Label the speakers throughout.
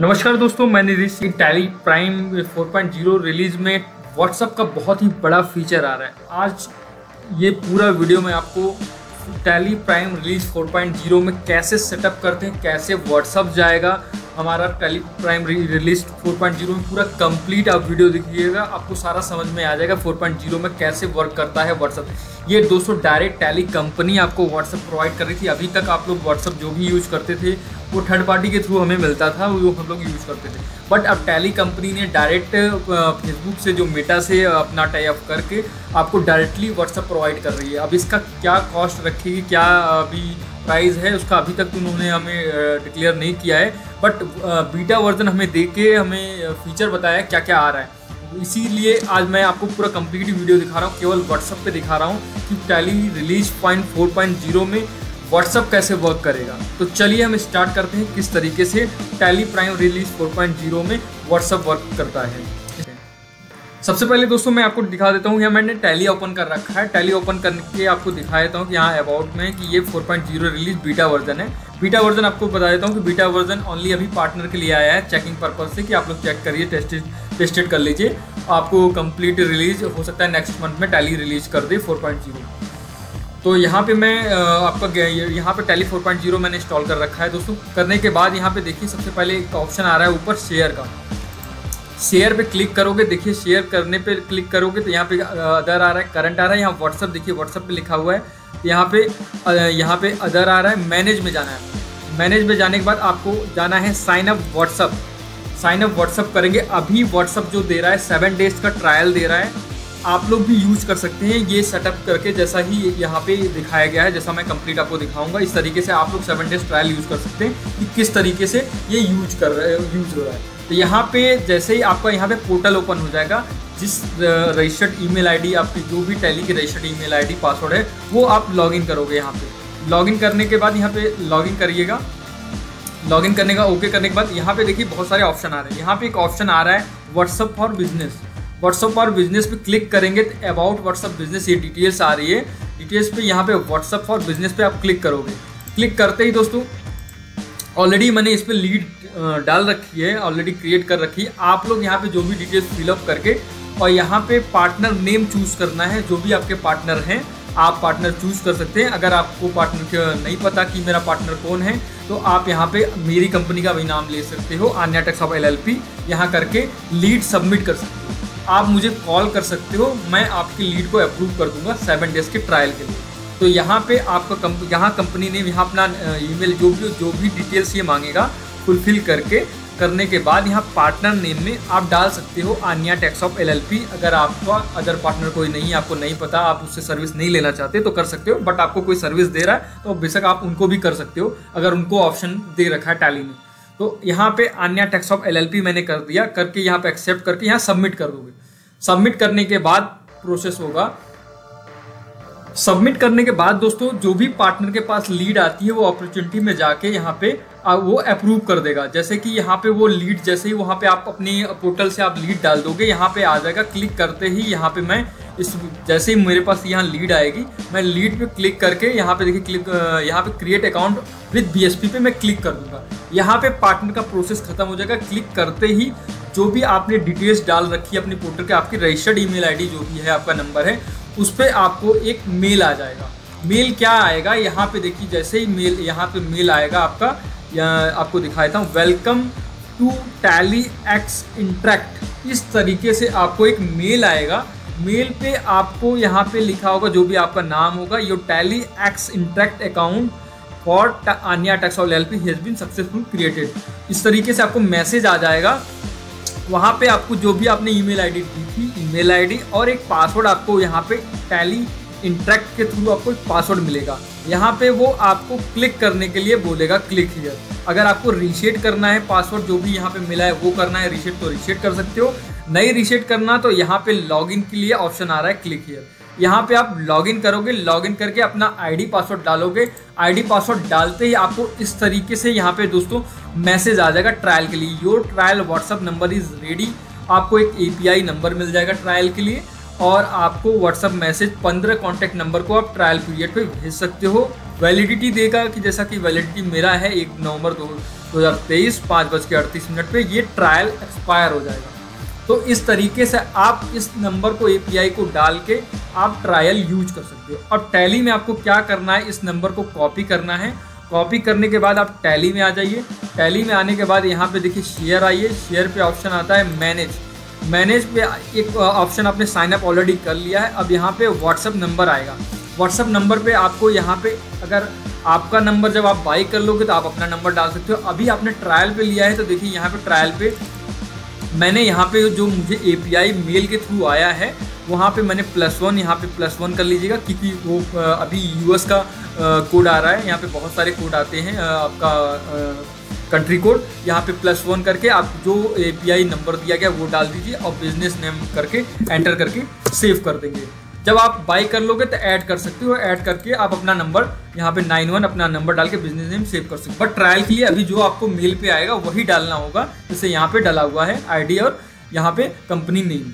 Speaker 1: नमस्कार दोस्तों मैंने रिलीज़ टैली प्राइम 4.0 रिलीज़ में व्हाट्सअप का बहुत ही बड़ा फीचर आ रहा है। आज ये पूरा वीडियो में आपको टैली प्राइम रिलीज़ 4.0 में कैसे सेटअप करते हैं, कैसे व्हाट्सअप जाएगा, हमारा टेली प्राइम रिलीज़ 4.0 में पूरा कंप्लीट आप वीडियो देखिएगा, आपको सारा समझ में आ जाएगा 4.0 में कैसे वर्क करता है व्हाट्सअप ये दोस्तों डायरेक्ट टैली कंपनी आपको व्हाट्सअप प्रोवाइड कर रही थी। अभी तक आप लोग व्हाट्सअप जो भी यूज़ करते थे वो थर्ड पार्टी के थ्रू हमें मिलता था, वो हम लोग यूज़ करते थे। बट अब टैली कंपनी ने डायरेक्ट फेसबुक से जो मेटा से अपना टाई अप करके आपको डायरेक्टली व्हाट्सअप प्रोवाइड कर रही है। अब इसका क्या कॉस्ट रखेगी, क्या अभी प्राइस है, उसका अभी तक उन्होंने हमें डिक्लेयर नहीं किया है। बट बीटा वर्जन हमें दे के हमें फीचर बताया क्या क्या आ रहा है। इसीलिए आज मैं आपको पूरा कंप्लीट वीडियो दिखा रहा हूँ, केवल व्हाट्सअप पे दिखा रहा हूँ कि Tally release point four point zero में व्हाट्सअप कैसे वर्क करेगा? तो चलिए हम स्टार्ट करते हैं किस तरीके से टैली प्राइम रिलीज़ 4.0 में व्हाट्सअप वर्क करता है। सबसे पहले दोस्तों मैं आपको दिखा देता हूँ, यहाँ मैंने टैली ओपन कर रखा है। टैली ओपन करके आपको दिखा देता हूँ कि यहाँ अबाउट में कि ये 4.0 रिलीज़ बीटा वर्जन है। बीटा वर्जन आपको बता देता हूँ कि बीटा वर्जन ओनली अभी पार्टनर के लिए आया है चेकिंग पर्पज से कि आप लोग चेक करिए टेस्टेड टेस्टेड कर लीजिए। आपको कंप्लीट रिलीज़ हो सकता है नेक्स्ट मंथ में टैली रिलीज़ कर दे 4.0 तो यहाँ पे मैं आपका यहाँ पे टेली 4.0 मैंने इंस्टॉल कर रखा है। दोस्तों, करने के बाद यहाँ पे देखिए, सबसे पहले एक ऑप्शन आ रहा है ऊपर शेयर का। शेयर पे क्लिक करोगे, देखिए शेयर करने पे क्लिक करोगे तो यहाँ पे अदर आ रहा है करंट आ रहा है। यहाँ व्हाट्सअप देखिए व्हाट्सअप पे लिखा हुआ है। यहाँ पे यहाँ पे अदर आ रहा है मैनेज में जाना है। मैनेज में जाने के बाद आपको जाना है sign up WhatsApp sign up WhatsApp करेंगे। अभी व्हाट्सअप जो दे रहा है सेवन डेज़ का ट्रायल दे रहा है। आप लोग भी यूज़ कर सकते हैं ये सेटअप करके, जैसा ही यहाँ पे दिखाया गया है, जैसा मैं कंप्लीट आपको दिखाऊँगा। इस तरीके से आप लोग सेवन डेज़ ट्रायल यूज़ कर सकते हैं कि किस तरीके से ये यूज़ कर रहे यूज़ हो रहा है। तो यहाँ पे जैसे ही आपका यहाँ पे पोर्टल ओपन हो जाएगा, जिस रजिस्टर्ड ईमेल आईडी आपकी जो भी टैली की रजिस्टर्ड ईमेल आईडी पासवर्ड है, वो आप लॉगिन करोगे यहाँ पे। लॉगिन करने के बाद यहाँ पे लॉगिन करिएगा। लॉगिन करने का ओके करने के बाद यहाँ पे देखिए बहुत सारे ऑप्शन आ रहे हैं। यहाँ पे एक ऑप्शन आ रहा है WhatsApp for business WhatsApp for business पे क्लिक करेंगे तो अबाउट व्हाट्सअप बिज़नेस ये डिटेल्स आ रही है। डिटेल्स पे यहाँ पे व्हाट्सअप फॉर बिज़नेस पे आप क्लिक करोगे। क्लिक करते ही दोस्तों ऑलरेडी मैंने इस पर लीड डाल रखी है ऑलरेडी क्रिएट कर रखी है। आप लोग यहाँ पे जो भी डिटेल्स फिलअप करके और यहाँ पे पार्टनर नेम चूज़ करना है, जो भी आपके पार्टनर हैं, आप पार्टनर चूज़ कर सकते हैं। अगर आपको पार्टनर नहीं पता कि मेरा पार्टनर कौन है तो आप यहाँ पे मेरी कंपनी का भी नाम ले सकते हो, Anya tax of L L P. यहाँ करके लीड सबमिट कर सकते हो। आप मुझे कॉल कर सकते हो, मैं आपकी लीड को अप्रूव कर दूँगा सेवन डेज़ के ट्रायल के लिए। तो यहाँ पे आपका कंप यहाँ कंपनी ने यहाँ अपना ईमेल जो भी जो भी डिटेल्स ये मांगेगा फुलफिल करके, करने के बाद यहाँ पार्टनर नेम में आप डाल सकते हो आनिया टैक्स ऑफ़ एलएलपी अगर आपका अदर पार्टनर कोई नहीं आपको नहीं पता, आप उससे सर्विस नहीं लेना चाहते तो कर सकते हो बट आपको कोई सर्विस दे रहा है तो बेशक आप उनको भी कर सकते हो, अगर उनको ऑप्शन दे रखा है टैली ने तो यहाँ पे अन्य टैक्स ऑफ़ एलएलपी मैंने कर दिया, करके यहाँ पे एक्सेप्ट करके यहाँ सबमिट कर दोगे। सबमिट करने के बाद प्रोसेस होगा। सबमिट करने के बाद दोस्तों, जो भी पार्टनर के पास लीड आती है, वो अपॉर्चुनिटी में जाके यहाँ पे वो अप्रूव कर देगा। जैसे कि यहाँ पे वो लीड जैसे ही वहाँ पे आप अपनी पोर्टल से आप लीड डाल दोगे, यहाँ पे आ जाएगा। क्लिक करते ही यहाँ पे मैं इस, जैसे ही मेरे पास यहाँ लीड आएगी, मैं लीड पे क्लिक करके यहाँ पे देखिए क्लिक यहाँ पे क्रिएट अकाउंट विद बीएसपी पे मैं क्लिक कर दूँगा। यहाँ पे पार्टनर का प्रोसेस खत्म हो जाएगा। क्लिक करते ही जो भी आपने डिटेल्स डाल रखी है अपनी पोर्टल के, आपकी रजिस्टर्ड ईमेल आईडी जो भी है, आपका नंबर है, उस पर आपको एक मेल आ जाएगा। मेल क्या आएगा? यहाँ पे देखिए, जैसे ही मेल यहाँ पे मेल आएगा आपका। आपको दिखा देता हूँ welcome to Tally X interact इस तरीके से आपको एक मेल आएगा। मेल पे आपको यहाँ पे लिखा होगा जो भी आपका नाम होगा। Your Tally X interact account for Aaniya tax all L P has been successful created इस तरीके से आपको मैसेज आ जाएगा। वहाँ पे आपको जो भी आपने ईमेल आईडी दी थी ईमेल आईडी और एक पासवर्ड आपको यहाँ पे टैली इंट्रैक्ट के थ्रू आपको एक पासवर्ड मिलेगा। यहाँ पे वो आपको क्लिक करने के लिए बोलेगा क्लिक हियर अगर आपको रीसेट करना है पासवर्ड जो भी यहाँ पे मिला है, वो करना है रीसेट तो रीसेट कर सकते हो। नहीं रीसेट करना तो यहाँ पे लॉगिन के लिए ऑप्शन आ रहा है क्लिक हियर यहाँ पे आप लॉगिन करोगे लॉगिन करके अपना आईडी पासवर्ड डालोगे। आईडी पासवर्ड डालते ही आपको इस तरीके से यहाँ पे दोस्तों मैसेज आ जाएगा ट्रायल के लिए। Your trial WhatsApp number is ready आपको एक एपीआई नंबर मिल जाएगा ट्रायल के लिए। और आपको व्हाट्सअप मैसेज 15 कॉन्टैक्ट नंबर को आप ट्रायल पीरियड पे भेज सकते हो। वैलिडिटी देगा कि जैसा कि वैलिडिटी मेरा है एक नवंबर दो हज़ार तेईस, पाँच बज के अड़तीस मिनट पर ये ट्रायल एक्सपायर हो जाएगा। तो इस तरीके से आप इस नंबर को एपीआई को डाल के आप ट्रायल यूज़ कर सकते हो। और टैली में आपको क्या करना है? इस नंबर को कॉपी करना है। कॉपी करने के बाद आप टैली में आ जाइए। टैली में आने के बाद यहाँ पे देखिए शेयर आइए। शेयर पे ऑप्शन आता है मैनेज मैनेज पे एक ऑप्शन आपने साइन अप ऑलरेडी कर लिया है। अब यहाँ पे व्हाट्सअप नंबर आएगा। व्हाट्सअप नंबर पे आपको यहाँ पे अगर आपका नंबर जब आप बाई कर लोगे तो आप अपना नंबर डाल सकते हो। अभी आपने ट्रायल पे लिया है तो देखिए यहाँ पे ट्रायल पे मैंने यहाँ पे जो मुझे एपीआई मेल के थ्रू आया है, वहाँ पे मैंने प्लस वन यहाँ पे प्लस वन कर लीजिएगा क्योंकि वो अभी यूएस का कोड आ रहा है। यहाँ पे बहुत सारे कोड आते हैं आपका कंट्री कोड यहाँ पे प्लस वन करके आप जो एपीआई नंबर दिया गया वो डाल दीजिए और बिज़नेस नेम करके एंटर करके सेव कर देंगे। जब आप बाई कर लोगे तो ऐड कर सकते हो ऐड करके आप अपना नंबर यहाँ पे नाइन वन अपना नंबर डाल के बिज़नेस नेम सेव कर सकते हो। बट ट्रायल के लिए अभी जो आपको मेल पे आएगा, वही डालना होगा, जैसे यहाँ पे डाला हुआ है आईडी और यहाँ पे कंपनी नेम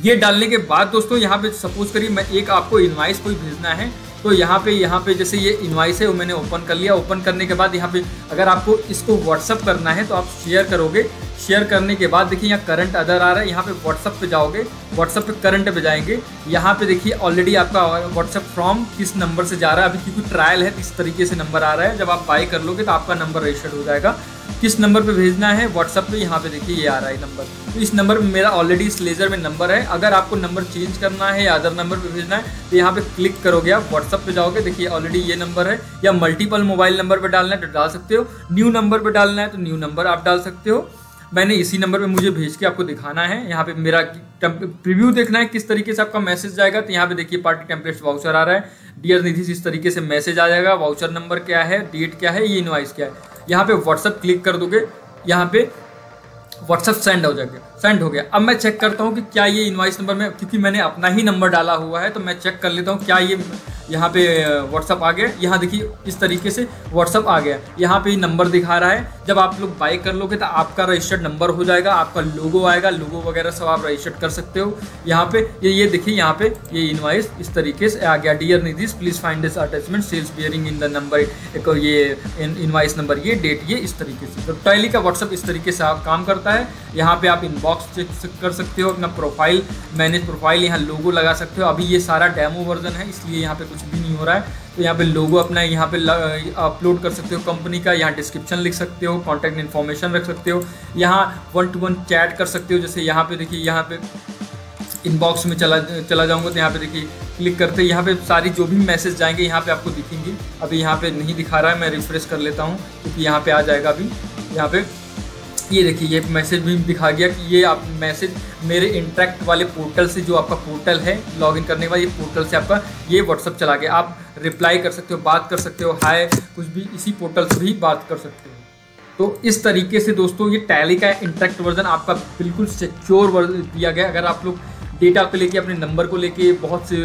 Speaker 1: ये डालने के बाद दोस्तों, यहाँ पे सपोज़ करिए मैं एक आपको इन्वाइस कोई भेजना है तो यहाँ पे यहाँ पे जैसे ये इन्वाइस है, वो मैंने ओपन कर लिया। ओपन करने के बाद यहाँ पे अगर आपको इसको व्हाट्सअप करना है तो आप शेयर करोगे। शेयर करने के बाद देखिए यहाँ करंट अदर आ रहा है। यहाँ पे व्हाट्सअप पे जाओगे। व्हाट्सअप पे करंट पे जाएँगे। यहाँ पे देखिए ऑलरेडी आपका व्हाट्सअप फ्रॉम किस नंबर से जा रहा है। अभी क्योंकि ट्रायल है किस तरीके से नंबर आ रहा है। जब आप बाई कर लोगे तो आपका नंबर रजिस्टर्ड हो जाएगा। किस नंबर पे भेजना है व्हाट्सअप पे यहाँ पे देखिए ये आ रहा है नंबर। तो इस नंबर पे मेरा ऑलरेडी इस लेजर में नंबर है। अगर आपको नंबर चेंज करना है या अदर नंबर पे भेजना है तो यहाँ पे क्लिक करोगे आप व्हाट्सअप पे जाओगे, देखिए ऑलरेडी ये नंबर है। या मल्टीपल मोबाइल नंबर पर डालना है तो डाल सकते हो। न्यू नंबर पर डालना है तो न्यू नंबर आप डाल सकते हो। मैंने इसी नंबर पे मुझे भेज के आपको दिखाना है। यहाँ पे मेरा प्रीव्यू देखना है किस तरीके से आपका मैसेज जाएगा। तो यहाँ पे देखिए पार्टी टेम्पलेट वाउचर आ रहा है। डियर निधि इस तरीके से मैसेज आ जाएगा। वाउचर नंबर क्या है? डेट क्या है? ये इनवाइस क्या है? यहाँ पे व्हाट्सअप क्लिक कर दोगे, यहाँ पे व्हाट्सअप सेंड हो जाएगा सेंड हो गया। अब मैं चेक करता हूँ कि क्या ये इन्वाइस नंबर में, क्योंकि मैंने अपना ही नंबर डाला हुआ है तो मैं चेक कर लेता हूँ, क्या ये यहाँ पे व्हाट्सअप आ गया। यहाँ देखिए, इस तरीके से व्हाट्सअप आ गया। यहाँ पे नंबर दिखा रहा है। जब आप लोग बाई कर लोगे तो आपका रजिस्टर्ड नंबर हो जाएगा, आपका लोगो आएगा लोगो वगैरह सब आप रजिस्टर्ड कर सकते हो। यहाँ पे, ये ये देखिए, यहाँ पे, ये इनवाइस इस तरीके से आ गया। Dear निधिस please find this attachment sales bearing in the number एक ये इनवाइस नंबर ये डेट ये इस तरीके से। तो टैली का व्हाट्सअप इस तरीके से आप काम करता है, यहाँ पे आप इनबॉक्स चेक कर सकते हो, अपना प्रोफ़ाइल मैनेज प्रोफ़ाइल यहाँ लोगो लगा सकते हो। अभी ये सारा डेमो वर्जन है, इसलिए यहाँ पे कुछ हो रहा है तो यहाँ पे लोगो अपना यहाँ पे अपलोड कर सकते हो कंपनी का यहाँ डिस्क्रिप्शन लिख सकते हो कॉन्टैक्ट इन्फॉर्मेशन रख सकते हो यहाँ वन टू वन चैट कर सकते हो जैसे यहाँ पे देखिए यहाँ पे इनबॉक्स में चला चला जाऊँगा तो यहाँ पे देखिए क्लिक करते यहाँ पे सारी जो भी मैसेज जाएँगे यहाँ पे आपको दिखेंगे अभी यहाँ पे नहीं दिखा रहा है मैं रिफ्रेश कर लेता हूँ क्योंकि यहाँ पे आ जाएगा अभी यहाँ पे ये देखिए, ये मैसेज भी दिखा गया कि ये आप मैसेज मेरे इंट्रैक्ट वाले पोर्टल से जो आपका पोर्टल है लॉगिन करने ये पोर्टल से आपका ये व्हाट्सअप चला गया। आप रिप्लाई कर सकते हो, बात कर सकते हो हाय कुछ भी इसी पोर्टल से भी बात कर सकते हो। तो इस तरीके से दोस्तों, ये टैली का इंट्रैक्ट वर्जन आपका बिल्कुल सिक्योर वर्जन दिया गया। अगर आप लोग डेटा को लेके, अपने नंबर को लेके बहुत सी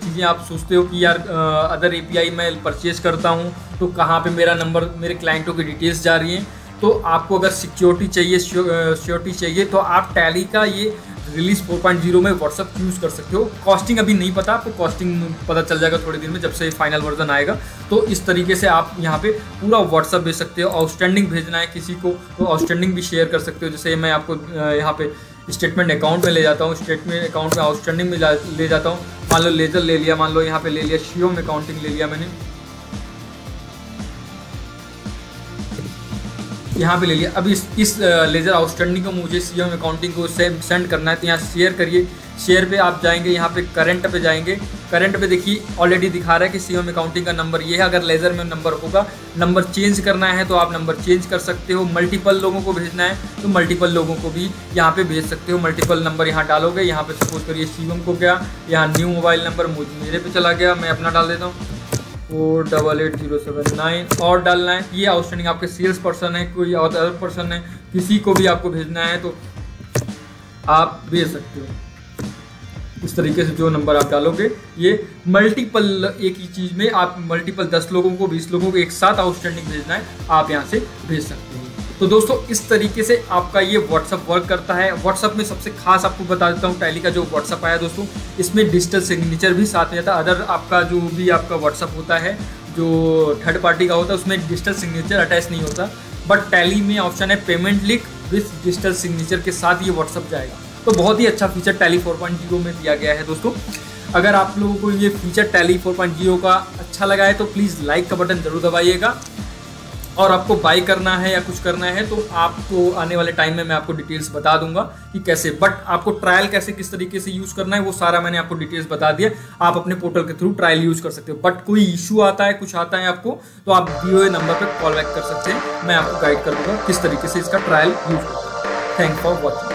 Speaker 1: चीज़ें आप सोचते हो कि यार अदर एपीआई मैं परचेज करता हूँ तो कहाँ पे मेरा नंबर मेरे क्लाइंटों की डिटेल्स जा रही हैं? तो आपको अगर सिक्योरिटी चाहिए सिक्योरिटी चाहिए तो आप टैली का ये रिलीज़ 4.0 में व्हाट्सअप यूज़ कर सकते हो। कॉस्टिंग अभी नहीं पता, आपको कॉस्टिंग पता चल जाएगा थोड़े दिन में जब से फाइनल वर्जन आएगा। तो इस तरीके से आप यहाँ पे पूरा व्हाट्सअप भेज सकते हो आउटस्टैंडिंग भेजना है किसी को तो आउटस्टैंडिंग भी शेयर कर सकते हो। जैसे मैं आपको यहाँ पे स्टेटमेंट अकाउंट में ले जाता हूँ स्टेटमेंट अकाउंट में आउटस्टैंडिंग में ले जाता हूँ। मान लो लेजर ले लिया, मान लो यहाँ पे ले लिया शियोम अकाउंटिंग ले लिया मैंने। यहाँ पे ले लिया। अब इस इस लेज़र आउटस्टैंडिंग को मुझे सी एम अकाउंटिंग को सेंड करना है तो यहाँ शेयर करिए। शेयर पे आप जाएँगे, यहाँ पे करंट पे जाएँगे। करंट पे देखिए ऑलरेडी दिखा रहा है कि सी एम अकाउंटिंग का नंबर ये है। अगर लेज़र में नंबर होगा नंबर चेंज करना है तो आप नंबर चेंज कर सकते हो। मल्टीपल लोगों को भेजना है तो मल्टीपल लोगों को भी यहाँ पे भेज सकते हो। मल्टीपल नंबर यहाँ डालोगे, यहाँ पे सपोज़ करिए सी को गया। यहाँ न्यू मोबाइल नंबर मेरे पे चला गया, मैं अपना डाल देता हूँ। Four double eight zero seven nine और डालना है ये आउटस्टैंडिंग आपके सेल्स पर्सन है, कोई और अदर पर्सन है, किसी को भी आपको भेजना है तो आप भेज सकते हो। इस तरीके से जो नंबर आप डालोगे, ये मल्टीपल एक ही चीज़ में आप मल्टीपल दस लोगों को, बीस लोगों को एक साथ आउटस्टैंडिंग भेजना है, आप यहाँ से भेज सकते हो। तो दोस्तों, इस तरीके से आपका ये व्हाट्सअप वर्क करता है। व्हाट्सअप में सबसे खास आपको बता देता हूँ टैली का जो व्हाट्सअप आया दोस्तों, इसमें डिजिटल सिग्नेचर भी साथ में जाता है। अदर आपका जो भी आपका व्हाट्सअप होता है, जो थर्ड पार्टी का होता है, उसमें डिजिटल सिग्नेचर अटैच नहीं होता। बट टैली में ऑप्शन है payment link with digital signature के साथ ये व्हाट्सअप जाएगा। तो बहुत ही अच्छा फीचर टैली 4.0 में दिया गया है दोस्तों। अगर आप लोगों को ये फीचर टैली 4.0 का अच्छा लगा है तो प्लीज़ लाइक का बटन ज़रूर दबाइएगा। और आपको बाई करना है या कुछ करना है तो आपको आने वाले टाइम में मैं आपको डिटेल्स बता दूँगा कि कैसे। बट आपको ट्रायल कैसे, किस तरीके से यूज़ करना है, वो सारा मैंने आपको डिटेल्स बता दिया। आप अपने पोर्टल के थ्रू ट्रायल यूज़ कर सकते हो। बट कोई इशू आता है, कुछ आता है आपको तो आप दिए नंबर पर कॉल बैक कर सकते हैं। मैं आपको गाइड कर दूँगा किस तरीके से इसका ट्रायल यूज़ करूँगा थैंक फॉर वॉचिंग